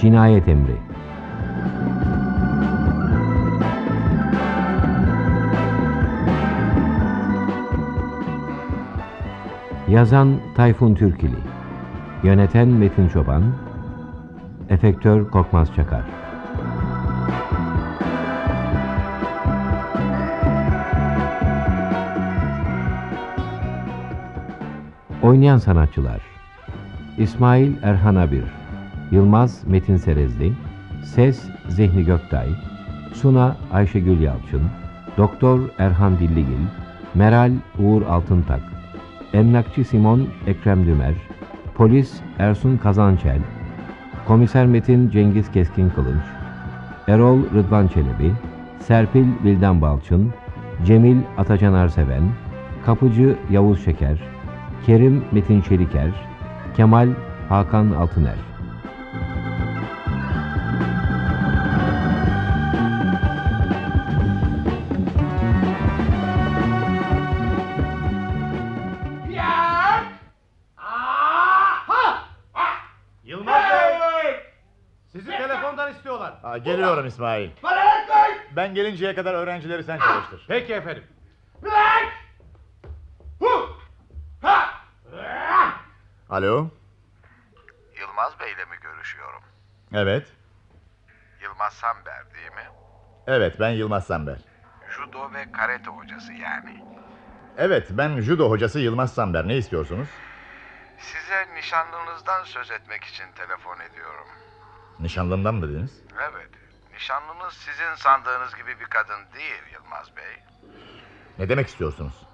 Cinayet Emri. Yazan Tayfun Türkili. Yöneten Metin Çoban. Efektör Korkmaz Çakar. Oynayan sanatçılar İsmail Erhan Abir Yılmaz Metin Serezli Ses Zehni Göktay Suna Ayşegül Yalçın Doktor Erhan Dilligil Meral Uğur Altıntak Emlakçı Simon Ekrem Dümer Polis Ersun Kazançel Komiser Metin Cengiz Keskin Kılıç Erol Rıdvan Çelebi Serpil Bilden Balçın Cemil Atacan Arseven Kapıcı Yavuz Şeker Kerim Metin Çeliker Kemal Hakan Altıner İsmail. Ben gelinceye kadar öğrencileri sen çalıştır. Peki efendim. Alo? Yılmaz Bey'le mi görüşüyorum? Evet. Yılmaz Samber değil mi? Evet ben Yılmaz Samber. Judo ve karate hocası yani. Evet ben judo hocası Yılmaz Samber. Ne istiyorsunuz? Size nişanlınızdan söz etmek için telefon ediyorum. Nişanlımdan mı dediniz? Evet, nişanlınız sizin sandığınız gibi bir kadın değil Yılmaz Bey. Ne demek istiyorsunuz?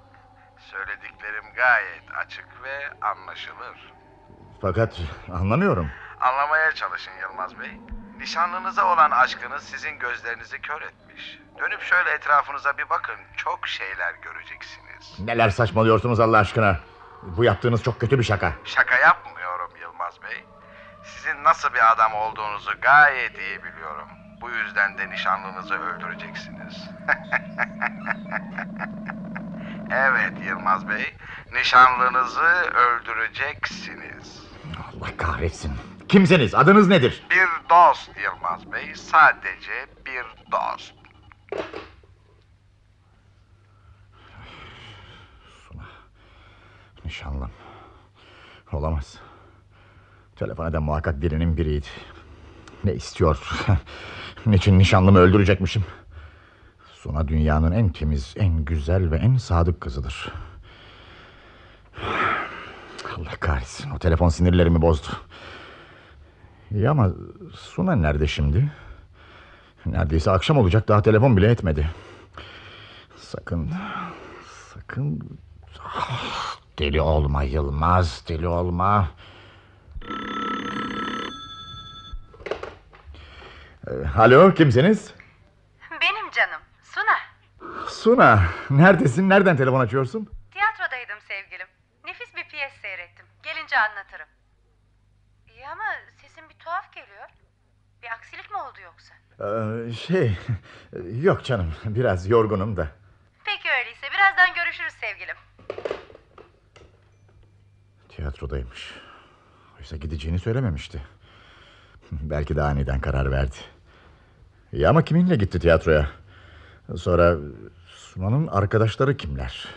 Söylediklerim gayet açık ve anlaşılır. Fakat anlamıyorum. Anlamaya çalışın Yılmaz Bey. Nişanlınıza olan aşkınız sizin gözlerinizi kör etmiş. Dönüp şöyle etrafınıza bir bakın. Çok şeyler göreceksiniz. Neler saçmalıyorsunuz Allah aşkına? Bu yaptığınız çok kötü bir şaka. Şaka yapmıyorum Yılmaz Bey. Sizin nasıl bir adam olduğunuzu gayet iyi biliyorum. Bu yüzden de nişanlınızı öldüreceksiniz. evet Yılmaz Bey, nişanlınızı öldüreceksiniz. Allah kahretsin. Kimsiniz? Adınız nedir? Bir dost Yılmaz Bey, sadece bir dost. Nişanlım. Olamaz. Telefon eden muhakkak birinin biriydi. Ne istiyor? Niçin nişanlımı öldürecekmişim? Suna dünyanın en temiz, en güzel ve en sadık kızıdır. Allah kahretsin o telefon sinirlerimi bozdu. İyi ama Suna nerede şimdi? Neredeyse akşam olacak daha telefon bile etmedi. Sakın, sakın... Ah, Deli olma Yılmaz, deli olma. Alo, kimsiniz? Benim canım Suna. Suna, neredesin? Nereden telefon açıyorsun? Tiyatrodaydım sevgilim. Nefis bir piyes seyrettim. Gelince anlatırım. İyi ama sesin bir tuhaf geliyor. Bir aksilik mi oldu yoksa? Ee, şey, yok canım, biraz yorgunum da. Peki öyleyse birazdan görüşürüz sevgilim. Tiyatrodaymış. Oysa gideceğini söylememişti. Belki de aniden karar verdi. İyi ama kiminle gitti tiyatroya? Sonra Sunan'ın arkadaşları kimler?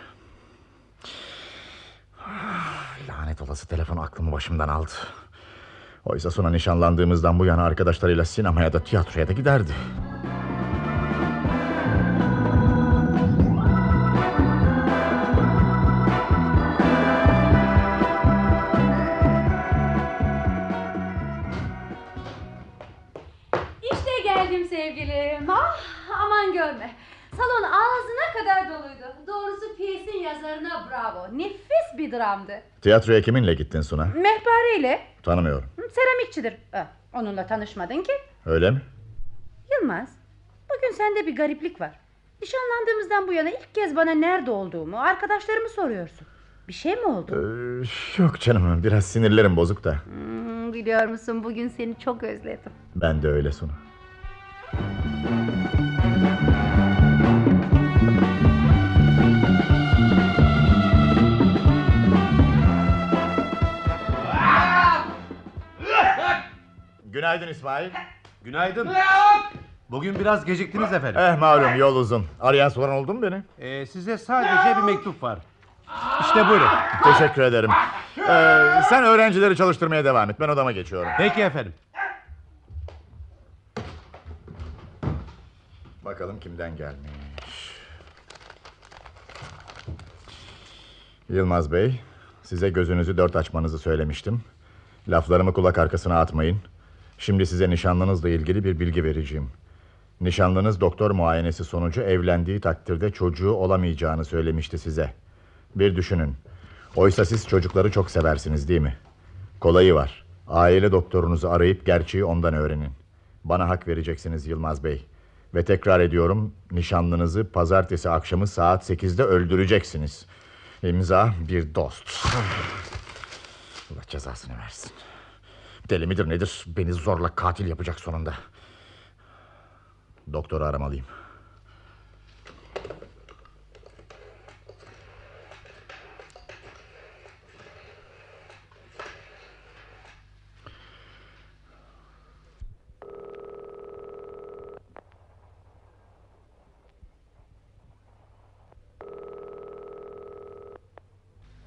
Ah, Lanet olası telefon aklımı başımdan aldı. Oysa Suna nişanlandığımızdan bu yana arkadaşlarıyla sinemaya da tiyatroya da giderdi. Bir dramdı. Tiyatroya kiminle gittin Suna? Mehpareyle. Tanımıyorum. Seramikçidir. Onunla tanışmadın ki. Öyle mi? Yılmaz, bugün sende bir gariplik var. Nişanlandığımızdan bu yana ilk kez bana nerede olduğumu, arkadaşlarımı soruyorsun. Bir şey mi oldu? Ee, yok canım biraz sinirlerim bozuk da. Hmm, biliyor musun bugün seni çok özledim. Ben de öyle Suna. Günaydın İsmail. Günaydın. Bugün biraz geciktiniz efendim. Eh malum yol uzun. Arayan soran oldu mu beni? Ee, size sadece bir mektup var. İşte buyurun. Teşekkür ederim. Ee, sen öğrencileri çalıştırmaya devam et. Ben odama geçiyorum. Peki efendim. Bakalım kimden gelmiş. Yılmaz Bey, size gözünüzü dört açmanızı söylemiştim. Laflarımı kulak arkasına atmayın. Şimdi size nişanlınızla ilgili bir bilgi vereceğim. Nişanlınız doktor muayenesi sonucu evlendiği takdirde çocuğu olamayacağını söylemişti size. Bir düşünün. Oysa siz çocukları çok seversiniz değil mi? Kolayı var. Aile doktorunuzu arayıp gerçeği ondan öğrenin. Bana hak vereceksiniz Yılmaz Bey. Ve tekrar ediyorum nişanlınızı pazartesi akşamı saat 8'de öldüreceksiniz. İmza bir dost. Allah cezasını versin. Deli midir nedir? Beni zorla katil yapacak sonunda. Doktoru aramalıyım.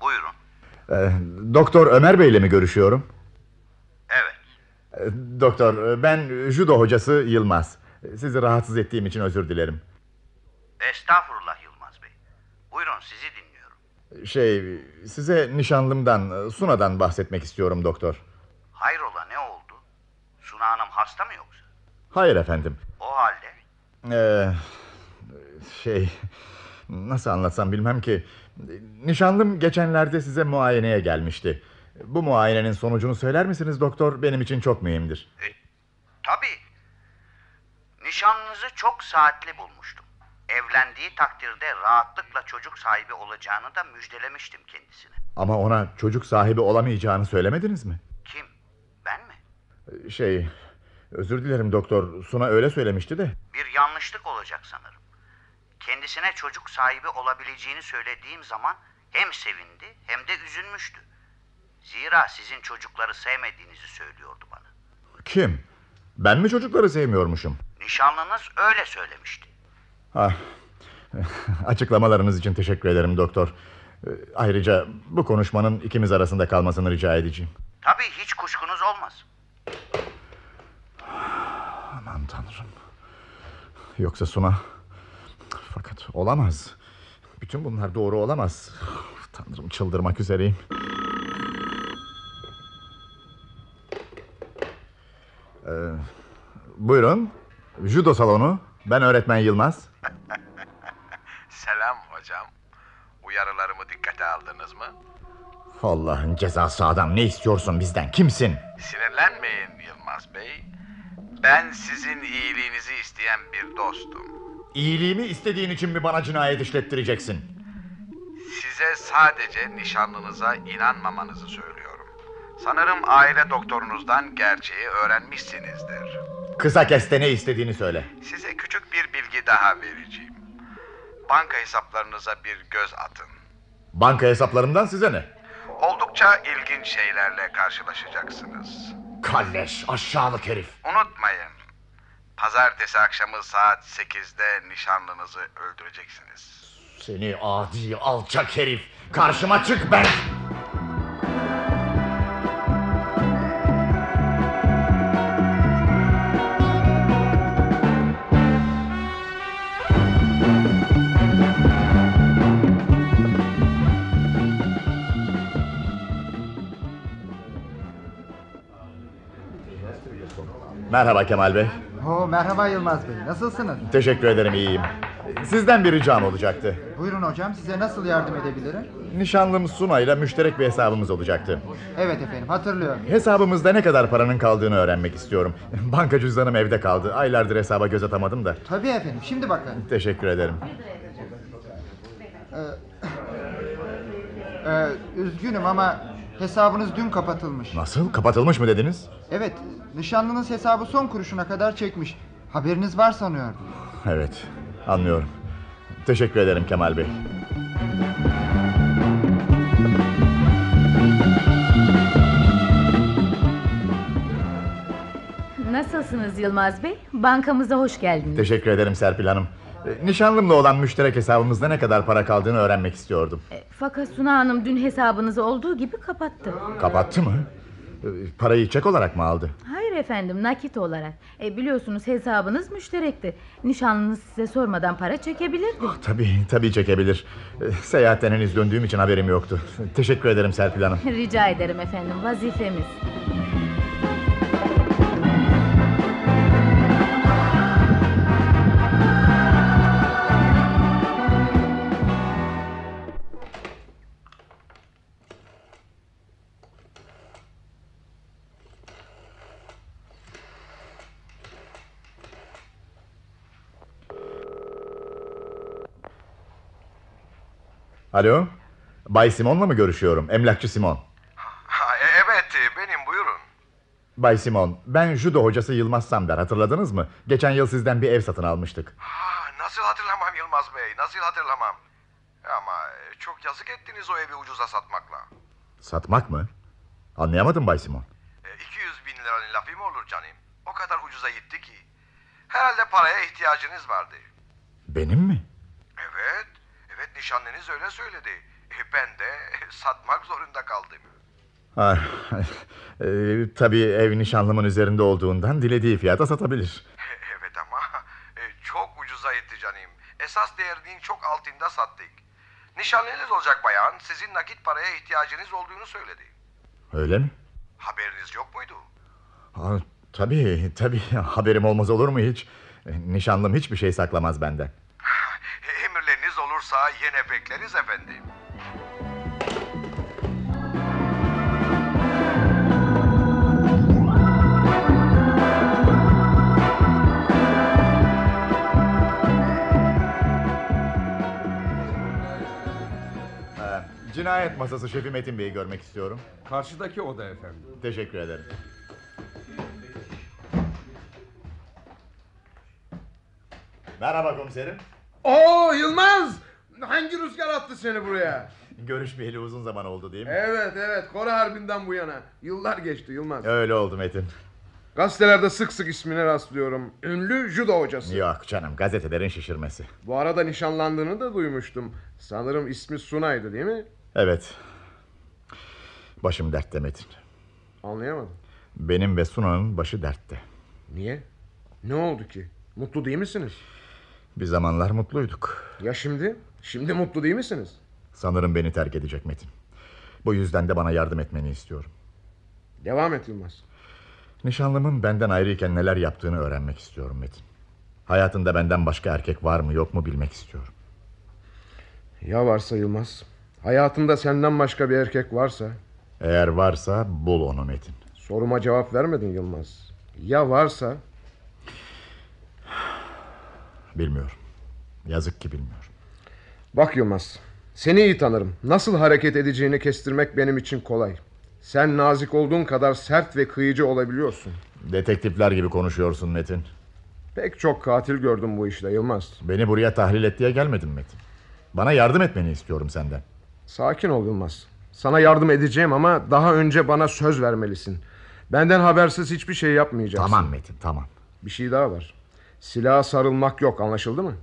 Buyurun. Ee, Doktor Ömer Bey ile mi görüşüyorum? Doktor ben judo hocası Yılmaz. Sizi rahatsız ettiğim için özür dilerim. Estağfurullah Yılmaz Bey. Buyurun sizi dinliyorum. Şey size nişanlımdan Suna'dan bahsetmek istiyorum doktor. Hayrola ne oldu? Suna Hanım hasta mı yoksa? Hayır efendim. O halde Ee, şey nasıl anlatsam bilmem ki. Nişanlım geçenlerde size muayeneye gelmişti. Bu muayenenin sonucunu söyler misiniz doktor? Benim için çok mühimdir. tabii. Nişanlınızı çok saatli bulmuştum. Evlendiği takdirde rahatlıkla çocuk sahibi olacağını da müjdelemiştim kendisine. Ama ona çocuk sahibi olamayacağını söylemediniz mi? Kim? Ben mi? Şey özür dilerim doktor. Suna öyle söylemişti de. Bir yanlışlık olacak sanırım. Kendisine çocuk sahibi olabileceğini söylediğim zaman hem sevindi hem de üzülmüştü. Zira sizin çocukları sevmediğinizi söylüyordu bana. Kim? Ben mi çocukları sevmiyormuşum? Nişanlınız öyle söylemişti. Ah, açıklamalarınız için teşekkür ederim doktor. Ayrıca bu konuşmanın ikimiz arasında kalmasını rica edeceğim. Tabii hiç kuşkunuz olmaz. Aman tanrım. Yoksa Suna... Fakat olamaz. Bütün bunlar doğru olamaz. Tanrım çıldırmak üzereyim. Ee, buyurun. Judo salonu. Ben öğretmen Yılmaz. Selam hocam. Uyarılarımı dikkate aldınız mı? Allah'ın cezası adam ne istiyorsun bizden kimsin? Sinirlenmeyin Yılmaz Bey. Ben sizin iyiliğinizi isteyen bir dostum. İyiliğimi istediğin için mi bana cinayet işlettireceksin? Size sadece nişanlınıza inanmamanızı söylüyorum. Sanırım aile doktorunuzdan gerçeği öğrenmişsinizdir. Kısa kes de ne istediğini söyle. Size küçük bir bilgi daha vereceğim. Banka hesaplarınıza bir göz atın. Banka hesaplarımdan size ne? Oldukça ilginç şeylerle karşılaşacaksınız. Kalleş aşağılık herif. Unutmayın. Pazartesi akşamı saat 8'de nişanlınızı öldüreceksiniz. Seni adi alçak herif. Karşıma çık ben. Merhaba Kemal Bey. Oo, merhaba Yılmaz Bey. Nasılsınız? Teşekkür ederim iyiyim. Sizden bir ricam olacaktı. Buyurun hocam size nasıl yardım edebilirim? Nişanlım Suna ile müşterek bir hesabımız olacaktı. Evet efendim hatırlıyorum. Hesabımızda ne kadar paranın kaldığını öğrenmek istiyorum. Banka cüzdanım evde kaldı. Aylardır hesaba göz atamadım da. Tabii efendim şimdi bakın. Teşekkür ederim. Ee, üzgünüm ama hesabınız dün kapatılmış. Nasıl? Kapatılmış mı dediniz? Evet nişanlınız hesabı son kuruşuna kadar çekmiş. Haberiniz var sanıyordum. Evet, anlıyorum. Teşekkür ederim Kemal Bey. Nasılsınız Yılmaz Bey? Bankamıza hoş geldiniz. Teşekkür ederim Serpil Hanım. E, Nişanlımla olan müşterek hesabımızda ne kadar para kaldığını öğrenmek istiyordum. E, Fakat Suna Hanım dün hesabınızı olduğu gibi kapattı. Kapattı mı? E, Parayı çek olarak mı aldı? Hayır efendim nakit olarak. E, biliyorsunuz hesabınız müşterekti. Nişanlınız size sormadan para çekebilirdi. Tabii tabii çekebilir. E, Seyahatten henüz döndüğüm için haberim yoktu. Teşekkür ederim Serpil Hanım. Rica ederim efendim vazifemiz. Alo? Bay Simon'la mı görüşüyorum? Emlakçı Simon. Ha, e- evet e, benim buyurun. Bay Simon, ben judo hocası Yılmaz Samber hatırladınız mı? Geçen yıl sizden bir ev satın almıştık. Ha, nasıl hatırlamam Yılmaz Bey nasıl hatırlamam. Ama e, çok yazık ettiniz o evi ucuza satmakla. Satmak mı? Anlayamadım Bay Simon. E, 200 bin liranın lafı mı olur canım? O kadar ucuza gitti ki. Herhalde paraya ihtiyacınız vardı. Benim mi? Evet, evet nişanlınız öyle söyledi. E, ben de satmak zorunda kaldım. Ha, e, tabii ev nişanlımın üzerinde olduğundan dilediği fiyata satabilir. Evet ama e, çok ucuza etti canım. Esas değerinin çok altında sattık. Nişanlınız olacak bayan sizin nakit paraya ihtiyacınız olduğunu söyledi. Öyle mi? Haberiniz yok muydu? Ha, tabii tabii haberim olmaz olur mu hiç? E, Nişanlım hiçbir şey saklamaz benden. Emirleriniz olursa yine bekleriz efendim. Ha, cinayet masası şefi Metin Bey'i görmek istiyorum. Karşıdaki oda efendim. Teşekkür ederim. Merhaba komiserim. Oo Yılmaz! Hangi rüzgar attı seni buraya? Görüşmeyeli uzun zaman oldu değil mi? Evet evet Kore Harbi'nden bu yana. Yıllar geçti Yılmaz. Öyle oldu Metin. Gazetelerde sık sık ismine rastlıyorum. Ünlü judo hocası. Yok canım gazetelerin şişirmesi. Bu arada nişanlandığını da duymuştum. Sanırım ismi Sunay'dı değil mi? Evet. Başım dertte Metin. Anlayamadım. Benim ve Sunan'ın başı dertte. Niye? Ne oldu ki? Mutlu değil misiniz? Bir zamanlar mutluyduk. Ya şimdi? Şimdi mutlu değil misiniz? Sanırım beni terk edecek Metin. Bu yüzden de bana yardım etmeni istiyorum. Devam et Yılmaz. Nişanlımın benden ayrıyken neler yaptığını öğrenmek istiyorum Metin. Hayatında benden başka erkek var mı yok mu bilmek istiyorum. Ya varsa Yılmaz? Hayatında senden başka bir erkek varsa? Eğer varsa bul onu Metin. Soruma cevap vermedin Yılmaz. Ya varsa? Bilmiyorum. Yazık ki bilmiyorum. Bak Yılmaz, seni iyi tanırım. Nasıl hareket edeceğini kestirmek benim için kolay. Sen nazik olduğun kadar sert ve kıyıcı olabiliyorsun. Detektifler gibi konuşuyorsun Metin. Pek çok katil gördüm bu işte Yılmaz. Beni buraya tahlil et diye gelmedim Metin. Bana yardım etmeni istiyorum senden. Sakin ol Yılmaz. Sana yardım edeceğim ama daha önce bana söz vermelisin. Benden habersiz hiçbir şey yapmayacaksın. Tamam Metin tamam. Bir şey daha var. Silaha sarılmak yok anlaşıldı mı?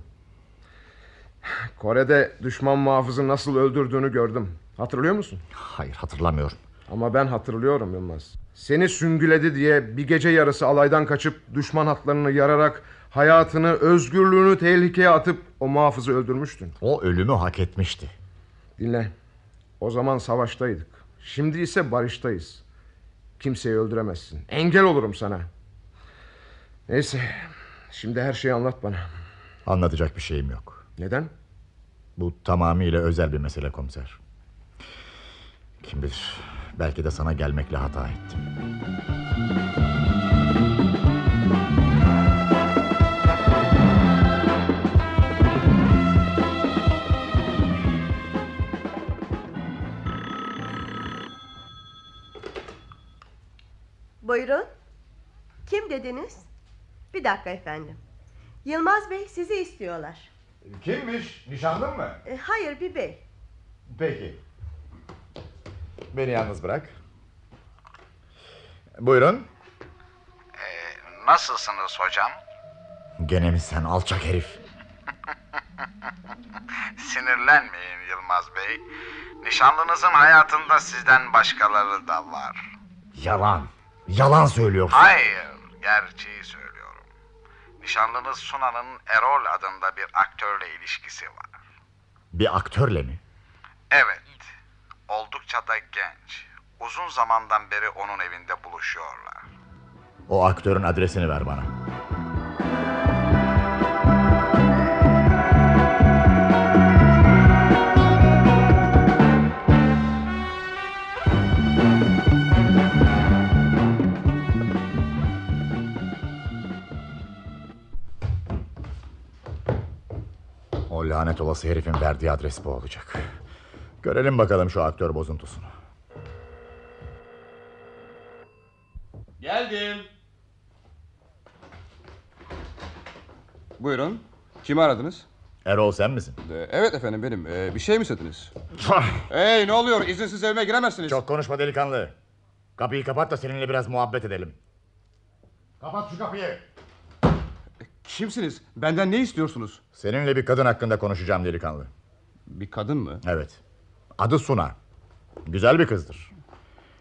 Kore'de düşman muhafızı nasıl öldürdüğünü gördüm. Hatırlıyor musun? Hayır hatırlamıyorum. Ama ben hatırlıyorum Yılmaz. Seni süngüledi diye bir gece yarısı alaydan kaçıp düşman hatlarını yararak hayatını, özgürlüğünü tehlikeye atıp o muhafızı öldürmüştün. O ölümü hak etmişti. Dinle. O zaman savaştaydık. Şimdi ise barıştayız. Kimseyi öldüremezsin. Engel olurum sana. Neyse. Şimdi her şeyi anlat bana. Anlatacak bir şeyim yok. Neden? Bu tamamıyla özel bir mesele komiser. Kim bilir belki de sana gelmekle hata ettim. Buyurun. Kim dediniz? Bir dakika efendim. Yılmaz Bey sizi istiyorlar. Kimmiş? Nişanlın mı? E, hayır bir bey. Peki. Beni yalnız bırak. Buyurun. Ee, Nasılsınız hocam? Gene mi sen alçak herif? Sinirlenmeyin Yılmaz Bey. Nişanlınızın hayatında sizden başkaları da var. Yalan. Yalan söylüyorsun. Hayır, gerçeği söylüyorum. Nişanlınız Suna'nın Erol adında bir aktörle ilişkisi var. Bir aktörle mi? Evet, oldukça da genç. Uzun zamandan beri onun evinde buluşuyorlar. O aktörün adresini ver bana. O lanet olası herifin verdiği adres bu olacak. Görelim bakalım şu aktör bozuntusunu. Geldim. Buyurun. Kimi aradınız? Erol sen misin? Ee, evet efendim benim. Ee, bir şey mi istediniz? hey ne oluyor? İzinsiz evime giremezsiniz. Çok konuşma delikanlı. Kapıyı kapat da seninle biraz muhabbet edelim. Kapat şu kapıyı. Kimsiniz? Benden ne istiyorsunuz? Seninle bir kadın hakkında konuşacağım delikanlı. Bir kadın mı? Evet. Adı Suna. Güzel bir kızdır.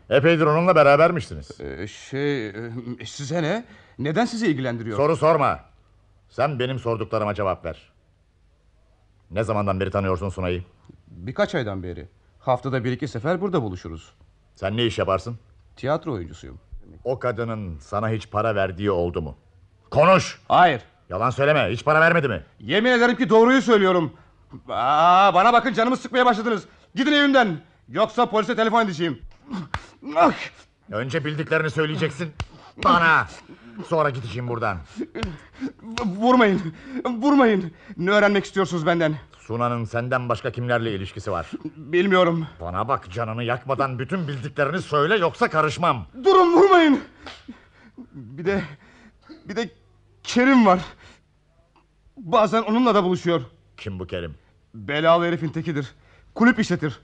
Epeydir onunla berabermişsiniz. Ee, şey e, size ne? Neden sizi ilgilendiriyor? Soru sorma. Sen benim sorduklarıma cevap ver. Ne zamandan beri tanıyorsun Suna'yı? Birkaç aydan beri. Haftada bir iki sefer burada buluşuruz. Sen ne iş yaparsın? Tiyatro oyuncusuyum. O kadının sana hiç para verdiği oldu mu? Konuş! Hayır. Yalan söyleme. Hiç para vermedi mi? Yemin ederim ki doğruyu söylüyorum. Aa, bana bakın canımı sıkmaya başladınız. Gidin evimden. Yoksa polise telefon edeceğim. Önce bildiklerini söyleyeceksin. Bana. Sonra gideceğim buradan. Vurmayın. Vurmayın. Ne öğrenmek istiyorsunuz benden? Suna'nın senden başka kimlerle ilişkisi var? Bilmiyorum. Bana bak canını yakmadan bütün bildiklerini söyle yoksa karışmam. Durun vurmayın. Bir de bir de Kerim var. Bazen onunla da buluşuyor. Kim bu Kerim? Belalı herifin tekidir. Kulüp işletir.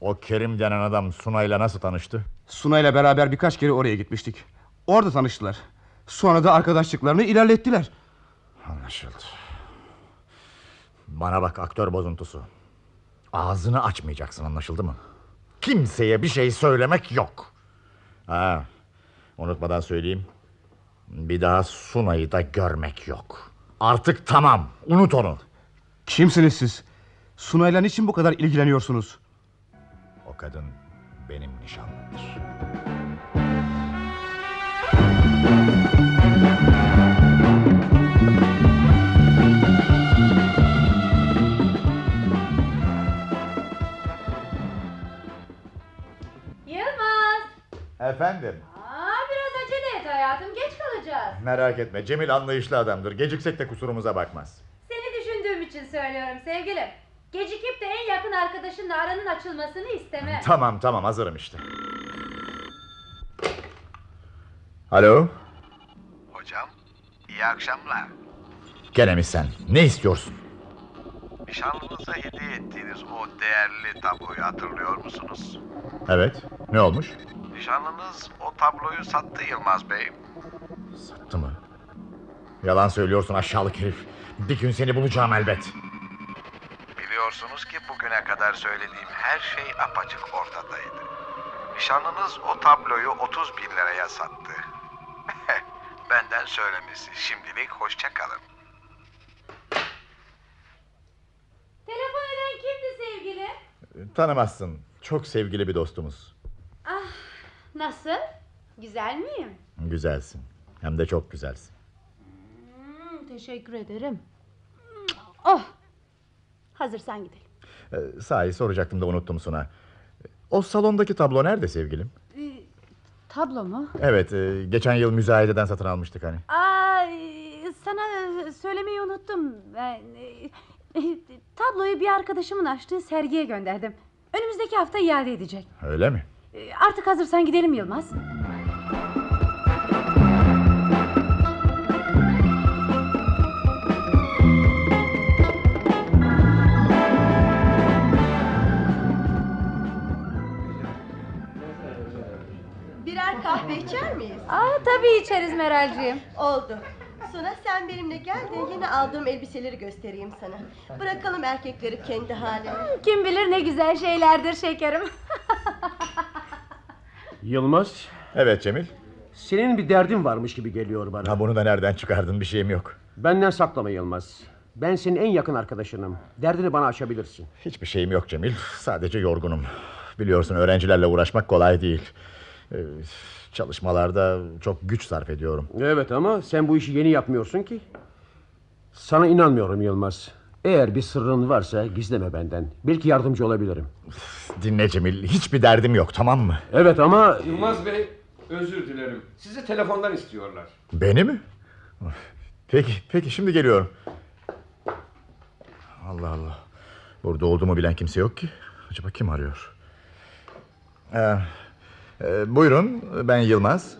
O Kerim denen adam Suna'yla nasıl tanıştı? Suna ile beraber birkaç kere oraya gitmiştik. Orada tanıştılar. Sonra da arkadaşlıklarını ilerlettiler. Anlaşıldı. Bana bak aktör bozuntusu. Ağzını açmayacaksın anlaşıldı mı? Kimseye bir şey söylemek yok. Ha, unutmadan söyleyeyim. Bir daha Suna'yı da görmek yok. Artık tamam. Unut onu. Kimsiniz siz? Sunay'la niçin bu kadar ilgileniyorsunuz? O kadın benim nişanlımdır. Yılmaz. Efendim? Aa, biraz acele et kalacağız. Merak etme Cemil anlayışlı adamdır. Geciksek de kusurumuza bakmaz. Seni düşündüğüm için söylüyorum sevgilim. Gecikip de en yakın arkadaşınla aranın açılmasını istemem. Tamam tamam hazırım işte. Alo? Hocam, iyi akşamlar. Gene mi sen? Ne istiyorsun? Nişanlınıza hediye ettiğiniz o değerli tabloyu hatırlıyor musunuz? Evet. Ne olmuş? Nişanlınız o tabloyu sattı Yılmaz Bey. Sattı mı? Yalan söylüyorsun aşağılık herif. Bir gün seni bulacağım elbet. Biliyorsunuz ki bugüne kadar söylediğim her şey apaçık ortadaydı. Nişanlınız o tabloyu 30 bin liraya sattı. Benden söylemesi. Şimdilik hoşça kalın. Telefon eden kimdi sevgili? Tanımazsın. Çok sevgili bir dostumuz. Ah, nasıl? Güzel miyim? Güzelsin. Hem de çok güzelsin. Hmm, teşekkür ederim. Oh, hazırsan gidelim. Ee, sahi soracaktım da unuttum Suna. O salondaki tablo nerede sevgilim? Ee, tablo mu? Evet, e, geçen yıl müzayededen satın almıştık hani. E, sana söylemeyi unuttum. Ben e, e, tabloyu bir arkadaşımın açtığı sergiye gönderdim. Önümüzdeki hafta iade edecek. Öyle mi? E, Artık hazırsan gidelim Yılmaz. Birer Aa, tabii içeriz Meralciğim. Oldu. Suna sen benimle gel de yeni aldığım elbiseleri göstereyim sana. Bırakalım erkekleri kendi haline. Kim bilir ne güzel şeylerdir şekerim. Yılmaz, Evet Cemil. senin bir derdin varmış gibi geliyor bana. Ha bunu da nereden çıkardın bir şeyim yok. Benden saklama Yılmaz. Ben senin en yakın arkadaşınım. Derdini bana açabilirsin. Hiçbir şeyim yok Cemil. Sadece yorgunum. Biliyorsun öğrencilerle uğraşmak kolay değil. Ee, çalışmalarda çok güç sarf ediyorum. Evet ama sen bu işi yeni yapmıyorsun ki. Sana inanmıyorum Yılmaz. Eğer bir sırrın varsa gizleme benden. Belki yardımcı olabilirim. Dinle Cemil. Hiçbir derdim yok tamam mı? Evet ama... Yılmaz Bey özür dilerim. Sizi telefondan istiyorlar. Beni mi? Peki, peki şimdi geliyorum. Allah Allah. Burada olduğumu bilen kimse yok ki. Acaba kim arıyor? Ee, e, buyurun, ben Yılmaz.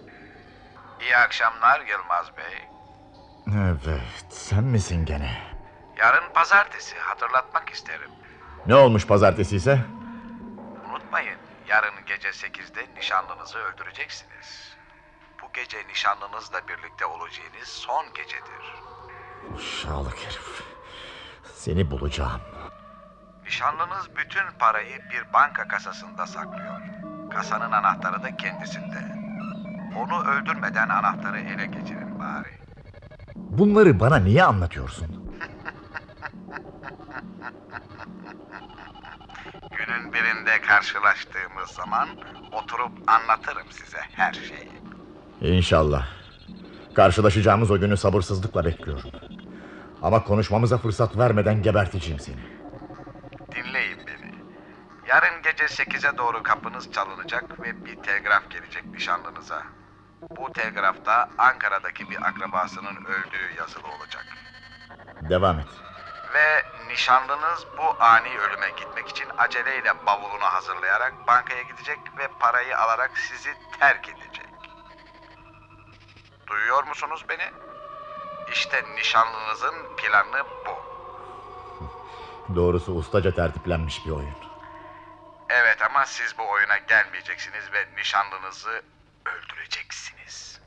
İyi akşamlar Yılmaz Bey. Evet, sen misin gene? Yarın pazartesi hatırlatmak isterim. Ne olmuş pazartesi ise? Unutmayın yarın gece 8'de nişanlınızı öldüreceksiniz. Bu gece nişanlınızla birlikte olacağınız son gecedir. Şalık herif. Seni bulacağım. Nişanlınız bütün parayı bir banka kasasında saklıyor. Kasanın anahtarı da kendisinde. Onu öldürmeden anahtarı ele geçirin bari. Bunları bana niye anlatıyorsun? Günün birinde karşılaştığımız zaman oturup anlatırım size her şeyi. İnşallah. Karşılaşacağımız o günü sabırsızlıkla bekliyorum. Ama konuşmamıza fırsat vermeden geberteceğim seni. Dinleyin. Yarın gece 8'e doğru kapınız çalınacak ve bir telgraf gelecek nişanlınıza. Bu telgrafta Ankara'daki bir akrabasının öldüğü yazılı olacak. Devam et. Ve nişanlınız bu ani ölüme gitmek için aceleyle bavulunu hazırlayarak bankaya gidecek ve parayı alarak sizi terk edecek. Duyuyor musunuz beni? İşte nişanlınızın planı bu. Doğrusu ustaca tertiplenmiş bir oyun. Evet ama siz bu oyuna gelmeyeceksiniz ve nişanlınızı öldüreceksiniz.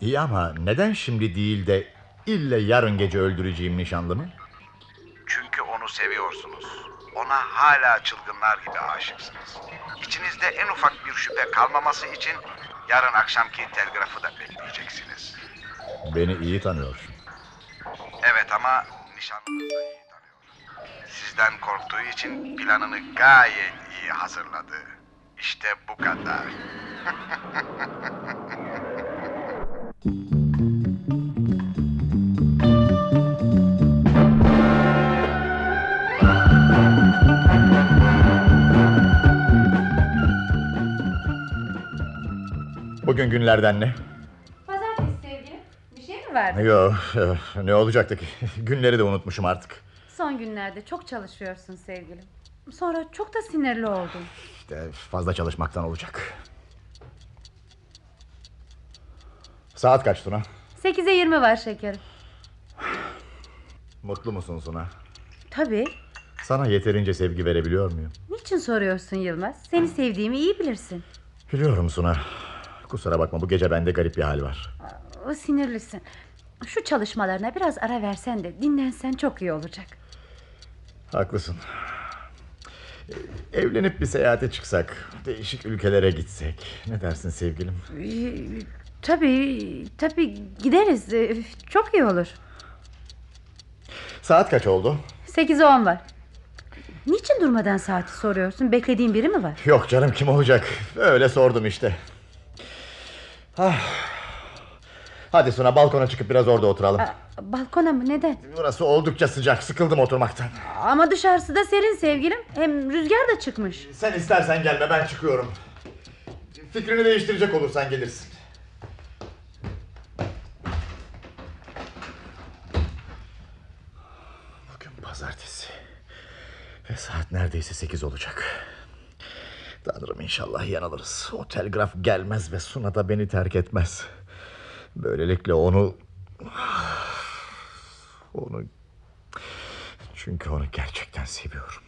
İyi ama neden şimdi değil de ille yarın gece öldüreceğim nişanlımı? Çünkü onu seviyorsunuz. Ona hala çılgınlar gibi aşıksınız. İçinizde en ufak bir şüphe kalmaması için yarın akşamki telgrafı da bekleyeceksiniz. Beni iyi tanıyorsun. Evet ama nişanlınız da iyi tanıyor. Sizden korktuğu için planını gayet iyi hazırladı. İşte bu kadar. Bugün günlerden ne? Pazartesi sevgilim. Bir şey mi vardı? Yok ne olacaktı ki? Günleri de unutmuşum artık. Son günlerde çok çalışıyorsun sevgilim. Sonra çok da sinirli oldun. İşte fazla çalışmaktan olacak. Saat kaç Suna? Sekize yirmi var şekerim. Mutlu musun Suna? Tabii. Sana yeterince sevgi verebiliyor muyum? Niçin soruyorsun Yılmaz? Seni sevdiğimi iyi bilirsin. Biliyorum Suna. Kusura bakma bu gece bende garip bir hal var. Sinirlisin. Şu çalışmalarına biraz ara versen de dinlensen çok iyi olacak. Haklısın. Evlenip bir seyahate çıksak, değişik ülkelere gitsek. Ne dersin sevgilim? Ee, Tabii, tabii gideriz. Ee, Çok iyi olur. Saat kaç oldu? Sekize on var. Niçin durmadan saati soruyorsun? Beklediğin biri mi var? Yok canım kim olacak? Öyle sordum işte. Ah. Hadi Suna balkona çıkıp biraz orada oturalım. Aa, Balkona mı? Neden? Burası oldukça sıcak. Sıkıldım oturmaktan. Ama dışarısı da serin sevgilim. Hem rüzgar da çıkmış. Sen istersen gelme ben çıkıyorum. Fikrini değiştirecek olursan gelirsin. Bugün pazartesi. Ve saat neredeyse sekiz olacak. Tanrım inşallah yanılırız. O telgraf gelmez ve Suna da beni terk etmez. Böylelikle onu... Onu... Çünkü onu gerçekten seviyorum.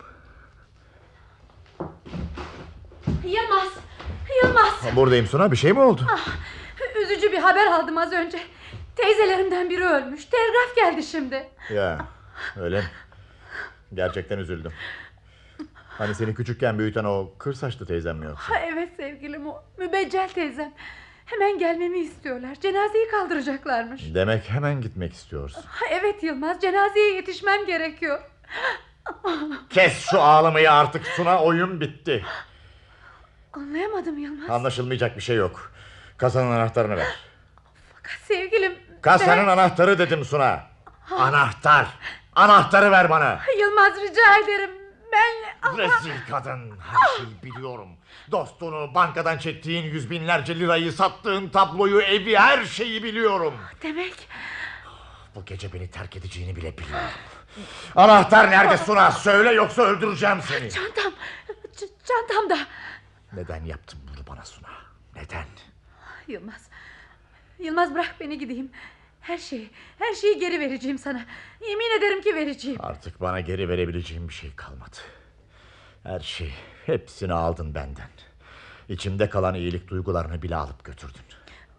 Yılmaz! Yılmaz! Buradayım Suna bir şey mi oldu? Ah, Üzücü bir haber aldım az önce. Teyzelerimden biri ölmüş. Telgraf geldi şimdi. Ya öyle mi? Gerçekten üzüldüm. Hani seni küçükken büyüten o kır saçlı teyzem mi yoksa? Ha, evet sevgilim o. Mübeccel teyzem. Hemen gelmemi istiyorlar. Cenazeyi kaldıracaklarmış. Demek hemen gitmek istiyorsun. Evet Yılmaz. Cenazeye yetişmem gerekiyor. Kes şu ağlamayı artık Suna oyun bitti. Anlayamadım Yılmaz. Anlaşılmayacak bir şey yok. Kasanın anahtarını ver. Sevgilim. Kasanın ben- anahtarı dedim Suna. Anahtar. Anahtarı ver bana. Yılmaz rica ederim. Ben... Rezil kadın. Her şeyi biliyorum. Dostunu, bankadan çektiğin yüz binlerce lirayı, sattığın tabloyu, evi, her şeyi biliyorum. Demek Bu gece beni terk edeceğini bile biliyorum. Anahtar nerede Suna? Söyle yoksa öldüreceğim seni. çantam. Ç- çantamda. Neden yaptın bunu bana Suna? Neden? Yılmaz. Yılmaz bırak beni gideyim. Her şeyi, her şeyi geri vereceğim sana. Yemin ederim ki vereceğim. Artık bana geri verebileceğim bir şey kalmadı. Her şey, hepsini aldın benden. İçimde kalan iyilik duygularını bile alıp götürdün.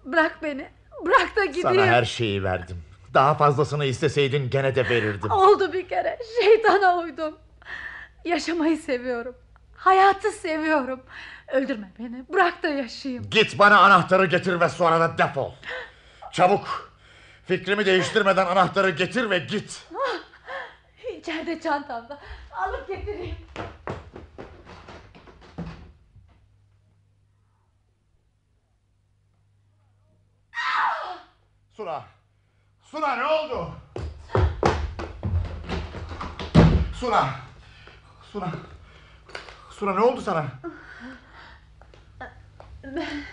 Bırak beni. Bırak da gideyim. Sana her şeyi verdim. Daha fazlasını isteseydin gene de verirdim. Oldu bir kere. Şeytana uydum. Yaşamayı seviyorum. Hayatı seviyorum. Öldürme beni. Bırak da yaşayayım. Git bana anahtarı getir ve sonra da defol. Çabuk. Fikrimi değiştirmeden anahtarı getir ve git. Ah, İçeride çantamda. Alıp getireyim. Suna. Suna ne oldu? Suna. Suna. Suna ne oldu sana? Ben...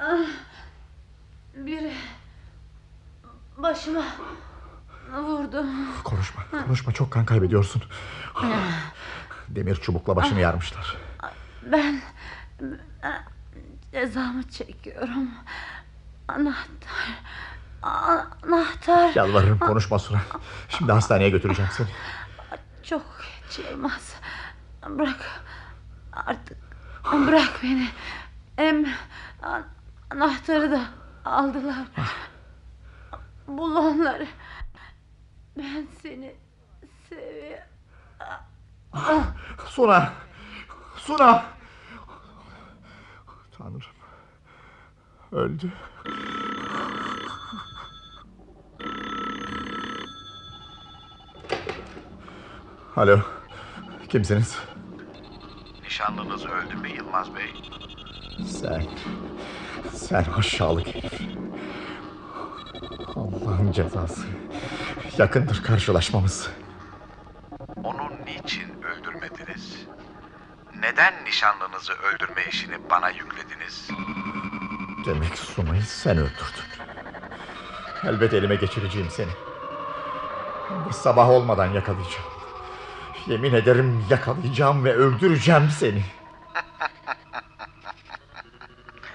Ah, Biri... Başıma... Vurdu. Konuşma, konuşma çok kan kaybediyorsun. Demir çubukla başını yarmışlar. Ben... ben Cezamı çekiyorum. Anahtar... Anahtar... Yalvarırım konuşma Suna. Şimdi hastaneye götüreceğim seni. Çok geç Yılmaz. Bırak. Artık bırak beni. Hem an- anahtarı da aldılar. Bul onları. Ben seni seviyorum. Suna. Suna. Tanrım. Öldü. Alo. Kimsiniz? Nişanlınız öldü mü Yılmaz Bey? Sen. Sen aşağılık herif. Allah'ın cezası. Yakındır karşılaşmamız. Onu niçin öldürmediniz? Neden nişanlınızı öldürme işini bana yüklediniz? Demek Sunay'ı sen öldürdün. Elbet elime geçireceğim seni. Bir sabah olmadan yakalayacağım. Yemin ederim yakalayacağım ve öldüreceğim seni.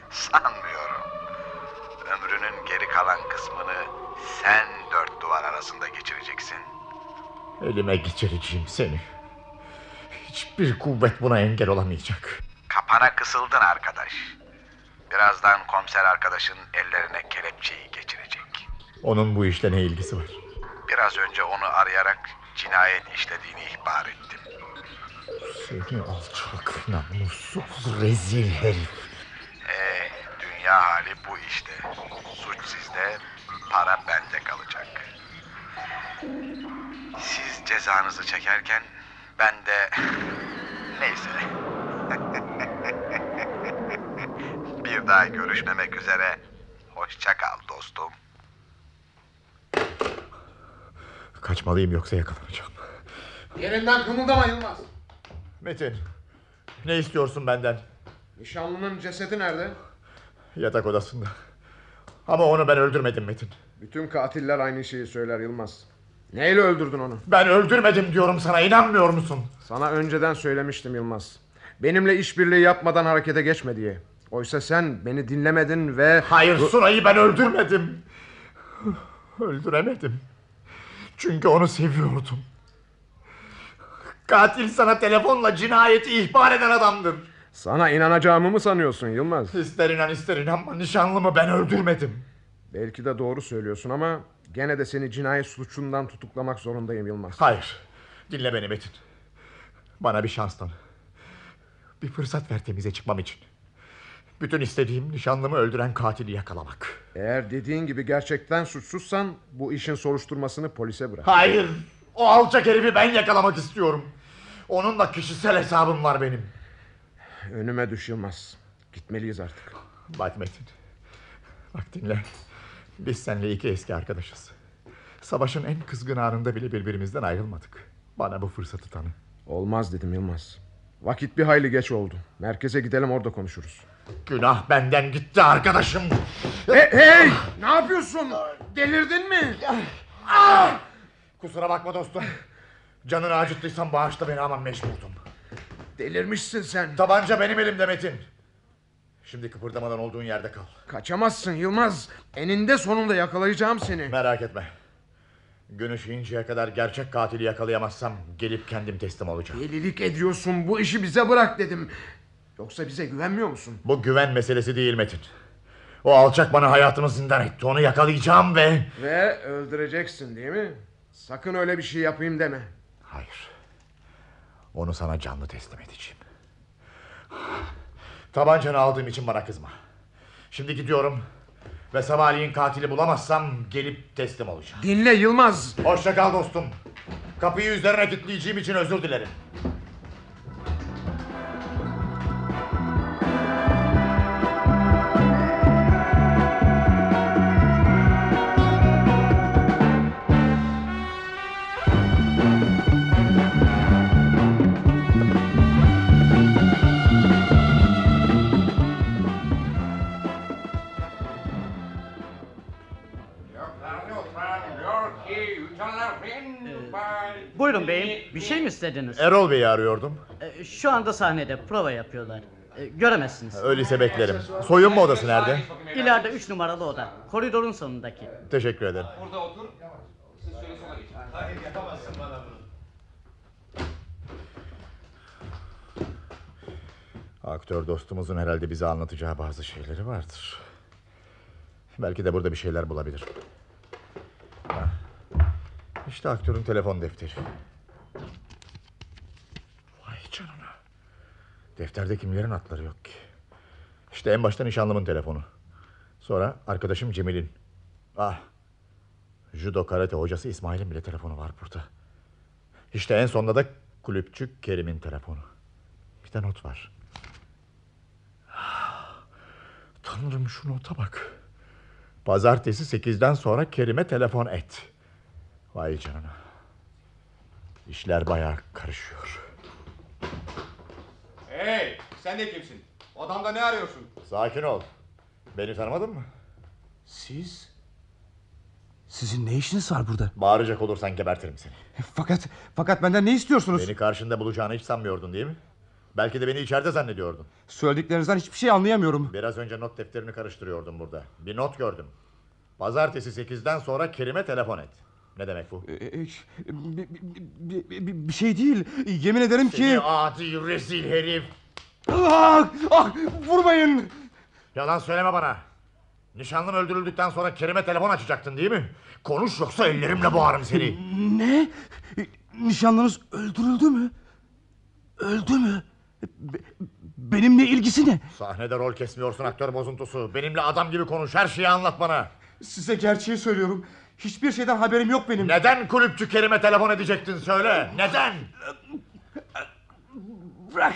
Sanmıyorum. Ömrünün geri kalan kısmını sen dört duvar arasında geçireceksin. Elime geçireceğim seni. Hiçbir kuvvet buna engel olamayacak. Kapana kısıldın arkadaş. Birazdan komiser arkadaşın ellerine kelepçeyi geçirecek. Onun bu işle ne ilgisi var? Biraz önce onu arayarak cinayet işlediğini ihbar ettim. Seni alçak, namussuz, rezil herif. Dünya hali bu işte. Suç sizde, para bende kalacak. Siz cezanızı çekerken ben de... Neyse. Bir daha görüşmemek üzere. Hoşça kal dostum. Kaçmalıyım yoksa yakalanacağım. Yerinden kımıldama Yılmaz. Metin, ne istiyorsun benden? Nişanlının cesedi nerede? Yatak odasında. Ama onu ben öldürmedim Metin. Bütün katiller aynı şeyi söyler Yılmaz. Neyle öldürdün onu? Ben öldürmedim diyorum sana inanmıyor musun? Sana önceden söylemiştim Yılmaz. Benimle işbirliği yapmadan harekete geçme diye. Oysa sen beni dinlemedin ve... Hayır Sunay'ı ben öldürmedim. Öldüremedim. Çünkü onu seviyordum. Katil sana telefonla cinayeti ihbar eden adamdır. Sana inanacağımı mı sanıyorsun Yılmaz? İster inan ister inanma nişanlımı ben öldürmedim. Belki de doğru söylüyorsun ama gene de seni cinayet suçundan tutuklamak zorundayım Yılmaz. Hayır. Dinle beni Metin. Bana bir şans tanı. Bir fırsat ver temize çıkmam için. Bütün istediğim nişanlımı öldüren katili yakalamak. Eğer dediğin gibi gerçekten suçsuzsan bu işin soruşturmasını polise bırak. Hayır. O alçak herifi ben yakalamak istiyorum. Onunla kişisel hesabım var benim. Önüme düş Yılmaz. Gitmeliyiz artık. Bak Metin. Bak dinle. Biz seninle iki eski arkadaşız. Savaşın en kızgın anında bile birbirimizden ayrılmadık. Bana bu fırsatı tanı. Olmaz dedim Yılmaz. Vakit bir hayli geç oldu. Merkeze gidelim orada konuşuruz. Günah benden gitti arkadaşım. Hey, hey! Ne yapıyorsun? Delirdin mi? Ah! Kusura bakma dostum. Canını acıttıysan bağışla beni ama mecburdum. Delirmişsin sen. Tabanca benim elimde Metin. Şimdi kıpırdamadan olduğun yerde kal. Kaçamazsın Yılmaz. Eninde sonunda yakalayacağım seni. Merak etme. Gün ışıyıncaya kadar gerçek katili yakalayamazsam gelip kendim teslim olacağım. Delilik ediyorsun. Bu işi bize bırak dedim. Yoksa bize güvenmiyor musun? Bu güven meselesi değil Metin. O alçak bana hayatımı zindan etti. Onu yakalayacağım ve... Ve öldüreceksin değil mi? Sakın öyle bir şey yapayım deme. Hayır. Onu sana canlı teslim edeceğim. Tabancanı aldığım için bana kızma. Şimdi gidiyorum. Ve sabahleyin katili bulamazsam gelip teslim olacağım. Dinle Yılmaz. Hoşça kal dostum. Kapıyı üzerine kilitleyeceğim için özür dilerim. Mi istediniz? Erol Bey'i arıyordum. Ee, Şu anda sahnede prova yapıyorlar. Ee, Göremezsiniz. Öyleyse beklerim. Soyunma odası nerede? İleride üç numaralı oda. Koridorun sonundaki. Teşekkür ederim. Burada otur. Siz şöyle sola geçin. Hayır yapamazsın bana bunu. Aktör dostumuzun herhalde bize anlatacağı bazı şeyleri vardır. Belki de burada bir şeyler bulabilir. Ha. İşte aktörün telefon defteri. Vay canına. Defterde kimlerin adları yok ki. İşte en başta nişanlımın telefonu. Sonra arkadaşım Cemil'in. Ah. Judo karate hocası İsmail'in bile telefonu var burada. İşte en sonunda da kulüpçü Kerim'in telefonu. Bir de not var. Tanrım şu nota bak. Pazartesi sekizden sonra Kerim'e telefon et. Vay canına. İşler bayağı karışıyor. Hey sen de kimsin? Odamda ne arıyorsun? Sakin ol. Beni tanımadın mı? Siz? Sizin ne işiniz var burada? Bağıracak olursan gebertirim seni. Fakat fakat benden ne istiyorsunuz? Beni karşında bulacağını hiç sanmıyordun değil mi? Belki de beni içeride zannediyordun. Söylediklerinizden hiçbir şey anlayamıyorum. Biraz önce not defterini karıştırıyordum burada. Bir not gördüm. Pazartesi sekizden sonra Kerim'e telefon et. Ne demek bu? Ee, bir, bir- bir- bir şey değil. Yemin ederim ki... Seni adi rezil herif. Ah, ah, vurmayın. Yalan söyleme bana. Nişanlın öldürüldükten sonra Kerim'e telefon açacaktın değil mi? Konuş yoksa ellerimle boğarım seni. Ne? Nişanlınız öldürüldü mü? Öldü mü? Be- benimle ilgisi ne? Sahnede rol kesmiyorsun aktör bozuntusu. Benimle adam gibi konuş her şeyi anlat bana. Size gerçeği söylüyorum. Hiçbir şeyden haberim yok benim. Neden kulüpçü Kerim'e telefon edecektin söyle. Neden? Bırak.